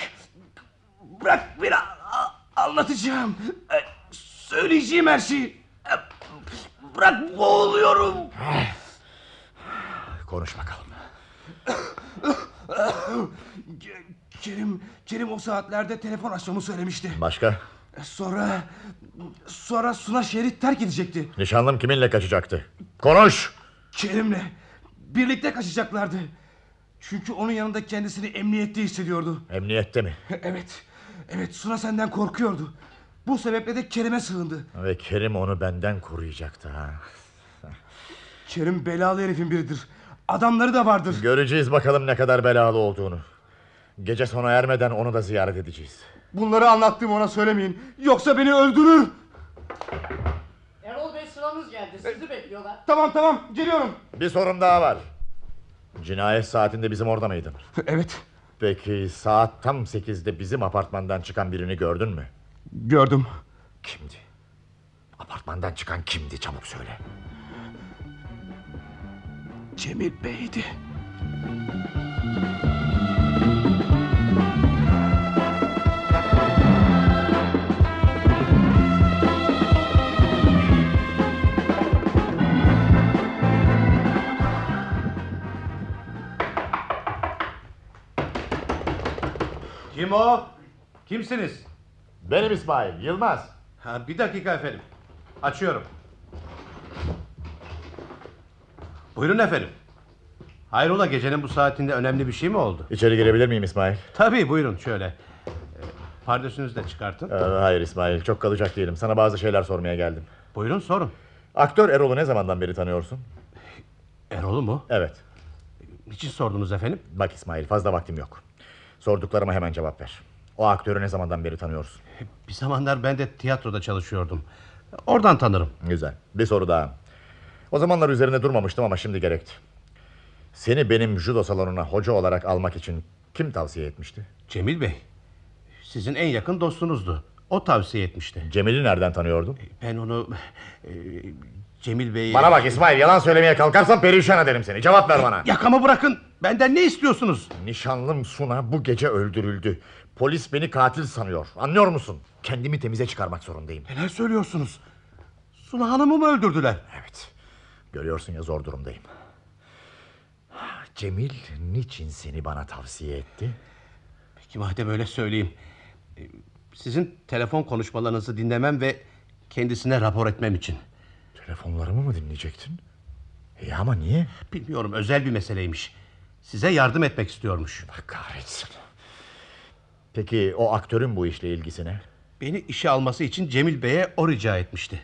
Bırak beni anlatacağım. E, Söyleyeceğim her şeyi. E, Bırak boğuluyorum. Konuş bakalım. Ke- Kerim, Kerim o saatlerde telefon açmamı söylemişti. Başka? Sonra, sonra Suna şehri terk edecekti. Nişanlım kiminle kaçacaktı? Konuş. Kerim'le birlikte kaçacaklardı. Çünkü onun yanında kendisini emniyette hissediyordu. Emniyette mi? Evet, evet Suna senden korkuyordu. Bu sebeple de Kerim'e sığındı. Ve Kerim onu benden koruyacaktı ha. Kerim belalı herifin biridir. Adamları da vardır. Göreceğiz bakalım ne kadar belalı olduğunu. Gece sona ermeden onu da ziyaret edeceğiz. Bunları anlattığımı ona söylemeyin. Yoksa beni öldürür. Erol Bey sıranız geldi. Sizi bekliyorlar. Tamam tamam geliyorum. Bir sorun daha var. Cinayet saatinde bizim orada mıydın? Evet. Peki saat tam sekizde bizim apartmandan çıkan birini gördün mü? Gördüm. Kimdi? Apartmandan çıkan kimdi çabuk söyle. Cemil Bey'di. Kim o? Kimsiniz? Benim İsmail Yılmaz. Ha, bir dakika efendim. Açıyorum. Buyurun efendim. Hayrola gecenin bu saatinde önemli bir şey mi oldu? İçeri girebilir miyim İsmail? Tabii buyurun şöyle. Ee, Pardösünüzü de çıkartın. Ee, hayır İsmail çok kalacak değilim. Sana bazı şeyler sormaya geldim. Buyurun sorun. Aktör Erol'u ne zamandan beri tanıyorsun? Erol'u mu? Evet. Niçin sordunuz efendim? Bak İsmail fazla vaktim yok. Sorduklarıma hemen cevap ver. O aktörü ne zamandan beri tanıyorsun? Bir zamanlar ben de tiyatroda çalışıyordum. Oradan tanırım. Güzel. Bir soru daha. O zamanlar üzerine durmamıştım ama şimdi gerekti. Seni benim judo salonuna hoca olarak almak için kim tavsiye etmişti? Cemil Bey. Sizin en yakın dostunuzdu. O tavsiye etmişti. Cemil'i nereden tanıyordun? Ben onu... e, Cemil Bey... Bana bak İsmail yalan söylemeye kalkarsan perişan ederim seni. Cevap ver bana. Yakamı bırakın. Benden ne istiyorsunuz? Nişanlım Suna bu gece öldürüldü. Polis beni katil sanıyor. Anlıyor musun? Kendimi temize çıkarmak zorundayım. Neler söylüyorsunuz? Suna Hanım'ı mı öldürdüler? Evet. Görüyorsun ya zor durumdayım. Cemil niçin seni bana tavsiye etti? Peki madem öyle söyleyeyim. Ee, Sizin telefon konuşmalarınızı dinlemem ve kendisine rapor etmem için. Telefonlarımı mı dinleyecektin? İyi ama niye? Bilmiyorum özel bir meseleymiş. Size yardım etmek istiyormuş. Allah kahretsin. Peki o aktörün bu işle ilgisi ne? Beni işe alması için Cemil Bey'e o rica etmişti.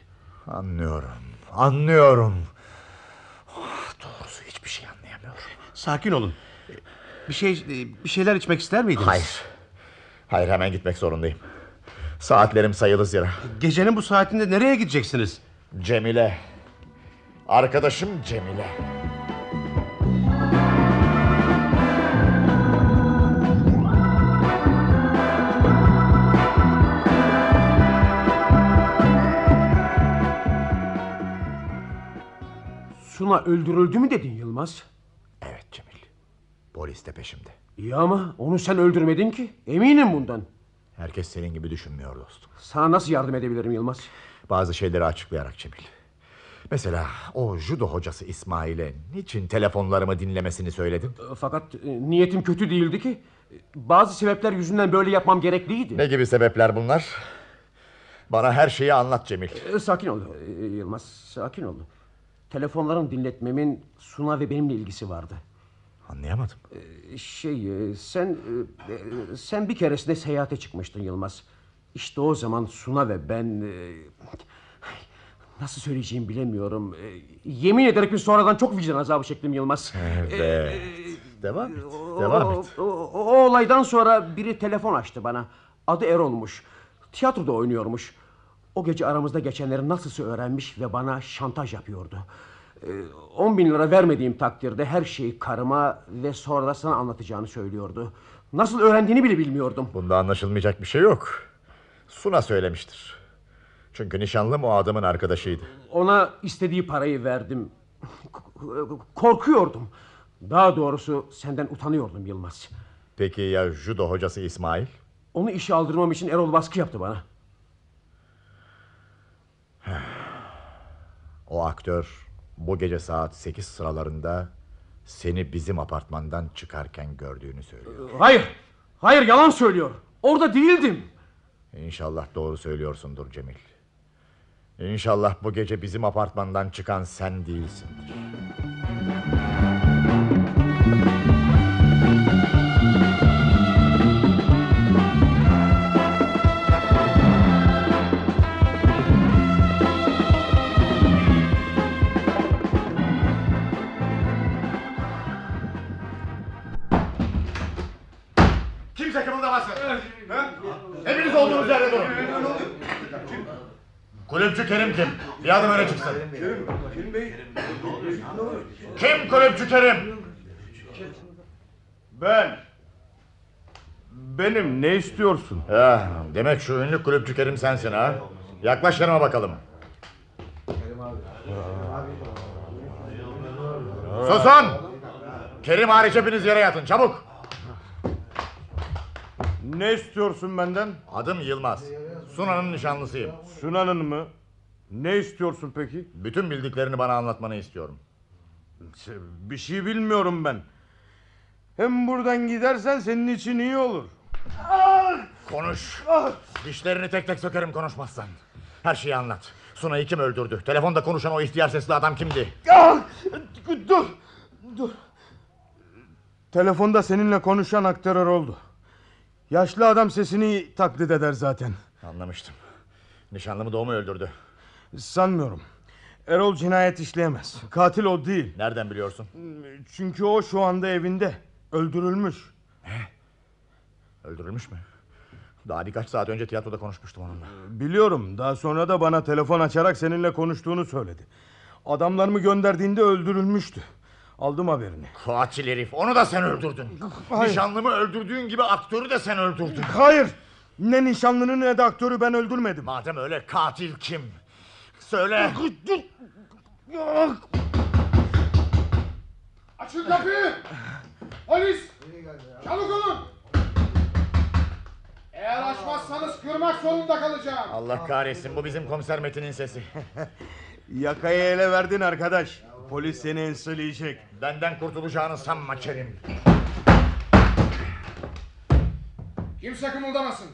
Anlıyorum. Anlıyorum. Ah, Doğrusu hiçbir şey anlayamıyorum. Sakin olun. Bir şey bir şeyler içmek ister miydiniz? Hayır. Hayır hemen gitmek zorundayım. Saatlerim sayılı zira. Gecenin bu saatinde nereye gideceksiniz? Cemile. Arkadaşım Cemile. Suna öldürüldü mü dedin Yılmaz? Evet Cemil. Polis de peşimde. İyi ama onu sen öldürmedin ki. Eminim bundan. Herkes senin gibi düşünmüyor dostum. Sana nasıl yardım edebilirim Yılmaz? Bazı şeyleri açıklayarak Cemil. Mesela o judo hocası İsmail'e niçin telefonlarımı dinlemesini söyledin? E, Fakat e, niyetim kötü değildi ki. E, Bazı sebepler yüzünden böyle yapmam gerekliydi. Ne gibi sebepler bunlar? Bana her şeyi anlat Cemil. E, Sakin ol e, Yılmaz, sakin ol. Telefonların dinletmemin Suna ve benimle ilgisi vardı. Anlayamadım. E, Şey, e, sen e, e, sen bir keresinde seyahate çıkmıştın Yılmaz. İşte o zaman Suna ve ben nasıl söyleyeceğimi bilemiyorum. Yemin ederek bir sonradan çok vicdan azabı çektim Yılmaz. Evet. Devam et. O- Devam o, et. o, o olaydan sonra biri telefon açtı bana. Adı Erol'muş. Tiyatroda oynuyormuş. O gece aramızda geçenleri nasılsa öğrenmiş ve bana şantaj yapıyordu. Ee, 10 bin lira vermediğim takdirde her şeyi karıma ve sonra sana anlatacağını söylüyordu. Nasıl öğrendiğini bile bilmiyordum. Bunda anlaşılmayacak bir şey yok. Suna söylemiştir. Çünkü nişanlım o adamın arkadaşıydı. Ona istediği parayı verdim. Korkuyordum. Daha doğrusu senden utanıyordum Yılmaz. Peki ya judo hocası İsmail? Onu işe aldırmam için Erol baskı yaptı bana. O aktör bu gece saat 8 sıralarında seni bizim apartmandan çıkarken gördüğünü söylüyor. Hayır. Hayır yalan söylüyor. Orada değildim. İnşallah doğru söylüyorsundur Cemil. İnşallah bu gece bizim apartmandan çıkan sen değilsindir. Kerim kim? Bir adım öne çıksın. Kerim Bey. Kim kulüpçü Kerim? Ben. Benim ne istiyorsun? Ya, demek şu ünlü kulüpçü Kerim sensin ha. Yaklaş yanıma bakalım. Susun! Kerim hariç hepiniz yere yatın çabuk. Ne istiyorsun benden? Adım Yılmaz. Sunan'ın nişanlısıyım. Sunan'ın mı? Ne istiyorsun peki? Bütün bildiklerini bana anlatmanı istiyorum. Bir şey bilmiyorum ben. Hem buradan gidersen senin için iyi olur. Konuş. Dişlerini tek tek sökerim konuşmazsan. Her şeyi anlat. Sunay'ı kim öldürdü? Telefonda konuşan o ihtiyar sesli adam kimdi? Dur. Dur. Telefonda seninle konuşan aktör oldu. Yaşlı adam sesini taklit eder zaten. Anlamıştım. Nişanlımı doğumu öldürdü. Sanmıyorum. Erol cinayet işleyemez. Katil o değil. Nereden biliyorsun? Çünkü o şu anda evinde. Öldürülmüş. Öldürülmüş mü? Daha birkaç saat önce tiyatroda konuşmuştum onunla. Biliyorum. Daha sonra da bana telefon açarak seninle konuştuğunu söyledi. Adamlarımı gönderdiğinde öldürülmüştü. Aldım haberini. Katil herif. Onu da sen öldürdün. Hayır. Nişanlımı öldürdüğün gibi aktörü de sen öldürdün. Hayır. Ne nişanlını ne de aktörü ben öldürmedim. Madem öyle katil kim? Söyle. Açın kapıyı! Polis! Çabuk olun! Eğer açmazsanız kırmak zorunda kalacağım. Allah kahretsin bu bizim komiser Metin'in sesi. Yakayı ele verdin arkadaş. Polis seni enseleyecek. Benden kurtulacağını sanma Kerim. Kimse kımıldamasın.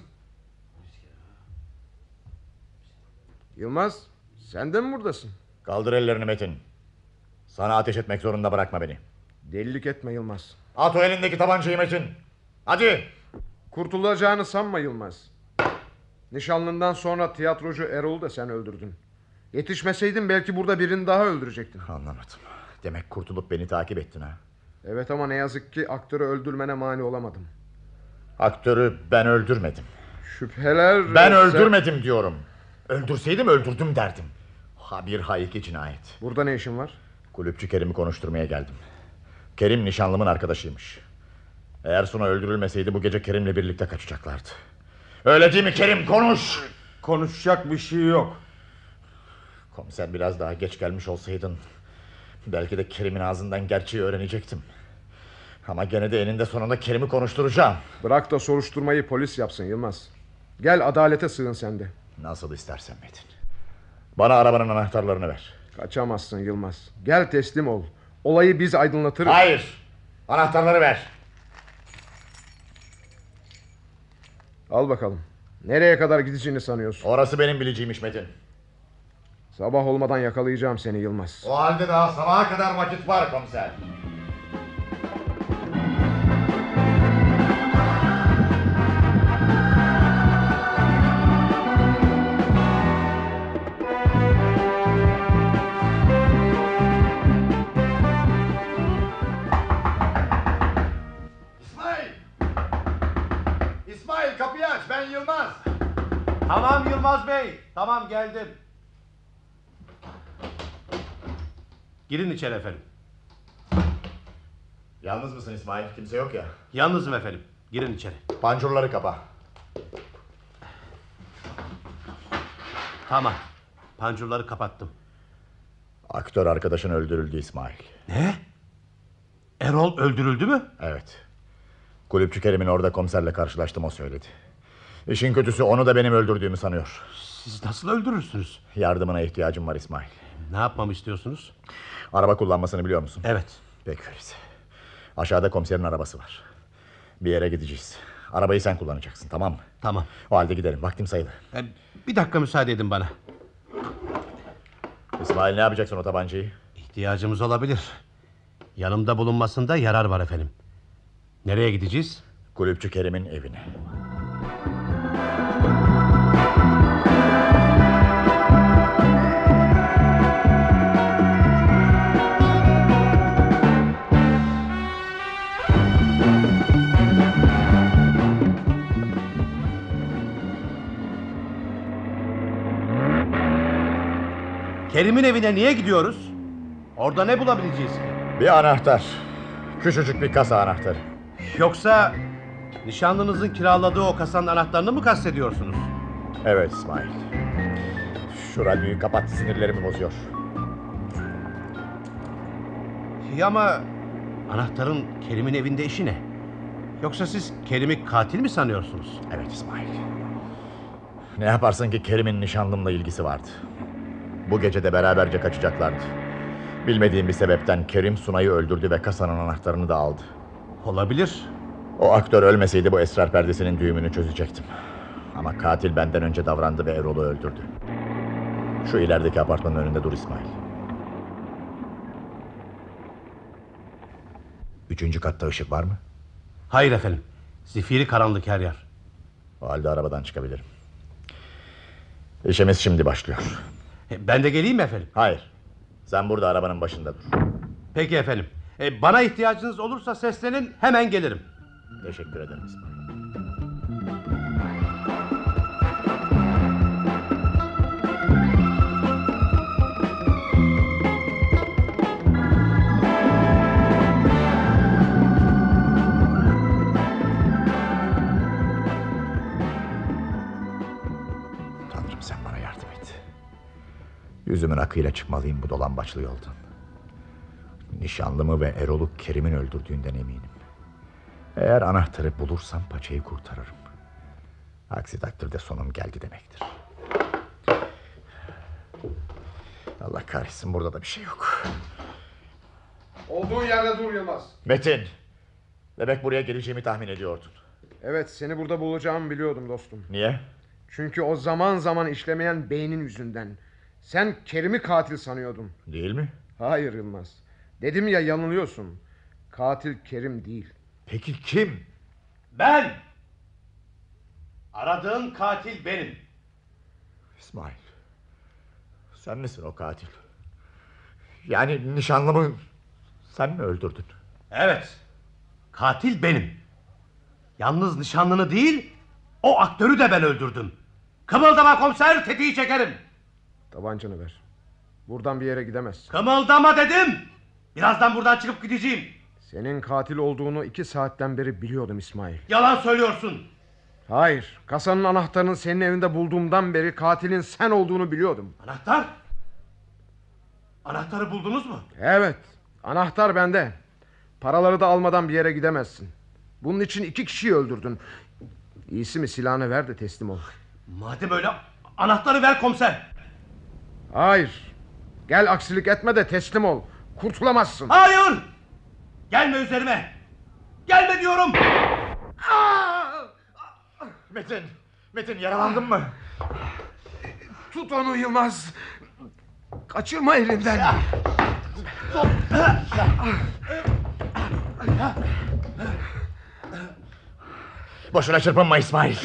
Yılmaz sen de mi buradasın? Kaldır ellerini Metin. Sana ateş etmek zorunda bırakma beni. Delilik etme Yılmaz. At o elindeki tabancayı Metin. Hadi. Kurtulacağını sanma Yılmaz. Nişanlından sonra tiyatrocu Erol'u da sen öldürdün. Yetişmeseydin belki burada birini daha öldürecektin. Anlamadım. Demek kurtulup beni takip ettin ha. Evet ama ne yazık ki aktörü öldürmene mani olamadım. Aktörü ben öldürmedim. Şüpheler... Ben öldürmedim diyorum. Öldürseydim öldürdüm derdim. Ha bir ha iki cinayet. Burada ne işin var? Kulüpçü Kerim'i konuşturmaya geldim. Kerim nişanlımın arkadaşıymış. Eğer Suna öldürülmeseydi bu gece Kerim'le birlikte kaçacaklardı. Öyle değil mi Kerim konuş. Konuşacak bir şey yok. Komiser biraz daha geç gelmiş olsaydın... ...belki de Kerim'in ağzından gerçeği öğrenecektim. Ama gene de eninde sonunda Kerim'i konuşturacağım. Bırak da soruşturmayı polis yapsın Yılmaz. Gel adalete sığın sen de. Nasıl istersen Metin. Bana arabanın anahtarlarını ver. Kaçamazsın Yılmaz. Gel teslim ol. Olayı biz aydınlatırız. Hayır. Anahtarları ver. Al bakalım. Nereye kadar gideceğini sanıyorsun? Orası benim bileceğimmiş Metin. Sabah olmadan yakalayacağım seni Yılmaz. O halde daha sabaha kadar vakit var komiser. Geldim. Girin içeri efendim. Yalnız mısın İsmail? Kimse yok ya. Yalnızım efendim. Girin içeri. Pancurları kapa. Tamam. Pancurları kapattım. Aktör arkadaşın öldürüldü İsmail. Ne? Erol öldürüldü mü? Evet. Kulüpçü Kerim'in orada komiserle karşılaştım o söyledi. İşin kötüsü onu da benim öldürdüğümü sanıyor. Siz nasıl öldürürsünüz? Yardımına ihtiyacım var İsmail. Ne yapmamı istiyorsunuz? Araba kullanmasını biliyor musun? Evet. Peki öyleyse. Aşağıda komiserin arabası var. Bir yere gideceğiz. Arabayı sen kullanacaksın tamam mı? Tamam. O halde gidelim vaktim sayılı. E, bir dakika müsaade edin bana. İsmail ne yapacaksın o tabancayı? İhtiyacımız olabilir. Yanımda bulunmasında yarar var efendim. Nereye gideceğiz? Kulüpçü Kerim'in evine. Kerim'in evine niye gidiyoruz? Orada ne bulabileceğiz ki? Bir anahtar. Küçücük bir kasa anahtarı. Yoksa nişanlınızın kiraladığı o kasanın anahtarını mı kastediyorsunuz? Evet İsmail. Şu radyoyu kapat sinirlerimi bozuyor. İyi ama anahtarın Kerim'in evinde işi ne? Yoksa siz Kerim'i katil mi sanıyorsunuz? Evet İsmail. Ne yaparsın ki Kerim'in nişanlımla ilgisi vardı. Bu gece de beraberce kaçacaklardı. Bilmediğim bir sebepten Kerim Sunay'ı öldürdü ve kasanın anahtarını da aldı. Olabilir. O aktör ölmeseydi bu esrar perdesinin düğümünü çözecektim. Ama katil benden önce davrandı ve Erol'u öldürdü. Şu ilerideki apartmanın önünde dur İsmail. Üçüncü katta ışık var mı? Hayır efendim. Zifiri karanlık her yer. O halde arabadan çıkabilirim. İşimiz şimdi başlıyor. E, Ben de geleyim mi efendim? Hayır. Sen burada arabanın başında dur. Peki efendim. E, bana ihtiyacınız olursa seslenin hemen gelirim. Teşekkür ederim İsmail. Yüzümün akıyla çıkmalıyım bu dolambaçlı yoldan. Nişanlımı ve Erol'u Kerim'in öldürdüğünden eminim. Eğer anahtarı bulursam paçayı kurtarırım. Aksi takdirde sonum geldi demektir. Allah kahretsin burada da bir şey yok. Olduğun yerde dur Yılmaz. Metin. Demek buraya geleceğimi tahmin ediyordun. Evet seni burada bulacağımı biliyordum dostum. Niye? Çünkü o zaman zaman işlemeyen beynin yüzünden. Sen Kerim'i katil sanıyordun. Değil mi? Hayır Yılmaz. Dedim ya yanılıyorsun. Katil Kerim değil. Peki kim? Ben! Aradığın katil benim. İsmail. Sen misin o katil? Yani nişanlımı sen mi öldürdün? Evet. Katil benim. Yalnız nişanlını değil, o aktörü de ben öldürdüm. Kımıldama komiser, tetiği çekerim. Tabancanı ver. Buradan bir yere gidemezsin. Kımıldama dedim. Birazdan buradan çıkıp gideceğim. Senin katil olduğunu iki saatten beri biliyordum İsmail. Yalan söylüyorsun. Hayır. Kasanın anahtarını senin evinde bulduğumdan beri katilin sen olduğunu biliyordum. Anahtar? Anahtarı buldunuz mu? Evet. Anahtar bende. Paraları da almadan bir yere gidemezsin. Bunun için iki kişiyi öldürdün. İyisi mi silahını ver de teslim ol. Madem öyle anahtarı ver komiser. Hayır. Gel aksilik etme de teslim ol. Kurtulamazsın. Hayır. Gelme üzerime. Gelme diyorum. Metin. Metin yaralandın mı? Tut onu Yılmaz. Kaçırma elinden. Boşuna çırpınma İsmail.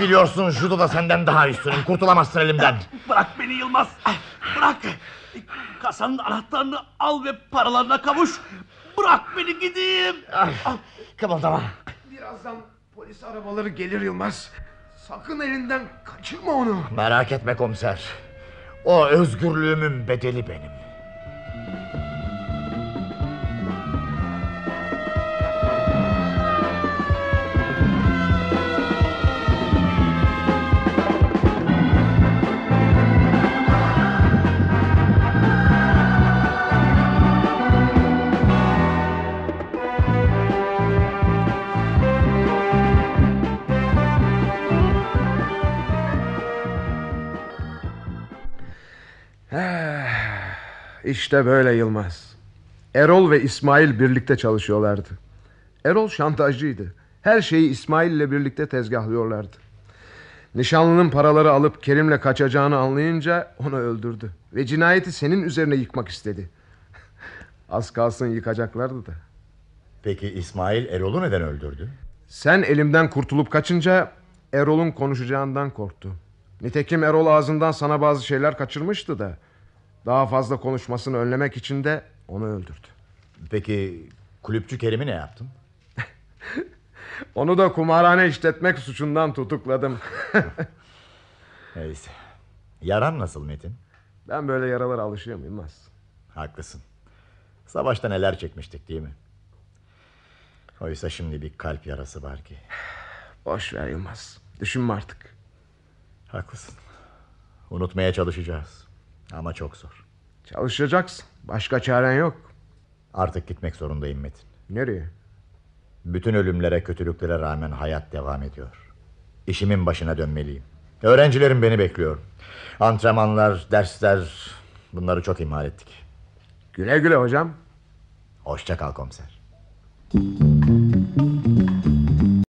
Biliyorsun judo da senden daha üstünüm. Kurtulamazsın elimden. Bırak beni Yılmaz. Bırak. Kasanın anahtarını al ve paralarına kavuş. Bırak beni gideyim. Kımıldama. Birazdan polis arabaları gelir Yılmaz. Sakın elinden kaçırma onu. Merak etme komiser. O özgürlüğümün bedeli benim. İşte böyle Yılmaz. Erol ve İsmail birlikte çalışıyorlardı. Erol şantajcıydı. Her şeyi İsmail ile birlikte tezgahlıyorlardı. Nişanlının paraları alıp Kerim'le kaçacağını anlayınca onu öldürdü. Ve cinayeti senin üzerine yıkmak istedi. Az kalsın yıkacaklardı da. Peki İsmail Erol'u neden öldürdü? Sen elimden kurtulup kaçınca Erol'un konuşacağından korktu. Nitekim Erol ağzından sana bazı şeyler kaçırmıştı da. Daha fazla konuşmasını önlemek için de onu öldürdü. Peki kulüpçü Kerim'i ne yaptın? Onu da kumarhane işletmek suçundan tutukladım. Neyse. Yaran nasıl Metin? Ben böyle yaralara alışıyorum Yılmaz. Haklısın. Savaşta neler çekmiştik değil mi? Oysa şimdi bir kalp yarası var ki. Boş ver Yılmaz. Düşünme artık. Haklısın. Unutmaya çalışacağız. Ama çok zor. Çalışacaksın. Başka çaren yok. Artık gitmek zorundayım Metin. Nereye? Bütün ölümlere, kötülüklere rağmen hayat devam ediyor. İşimin başına dönmeliyim. Öğrencilerim beni bekliyor. Antrenmanlar, dersler bunları çok ihmal ettik. Güle güle hocam. Hoşça kal komiser.